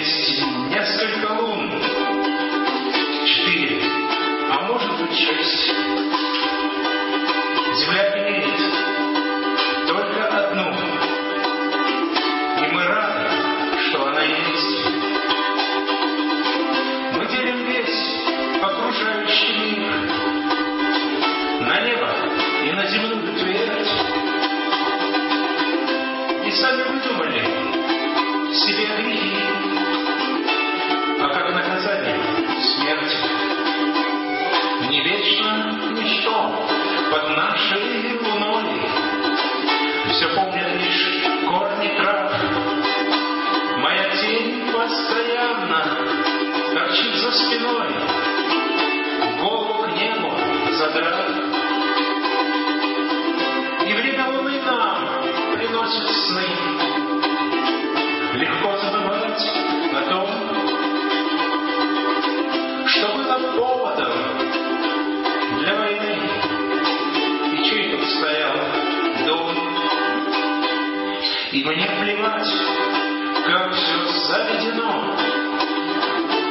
есть несколько лун. Четыре, а может быть шесть. Земля имеет только одну. И мы рады, что она есть. Мы делим весь окружающий мир на небо и на земную твердь. И сами выдумали себе вечно ничто под нашей луной, И мне плевать, как все заведено.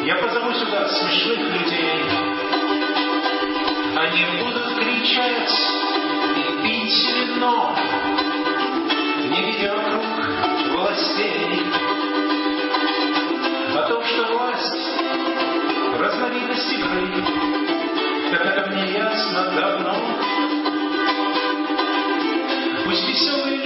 Я позову сюда смешных людей. Они будут кричать и пить вино, не видя вокруг властей. О том, что власть — разновидность игры, так это мне ясно давно. Пусть веселый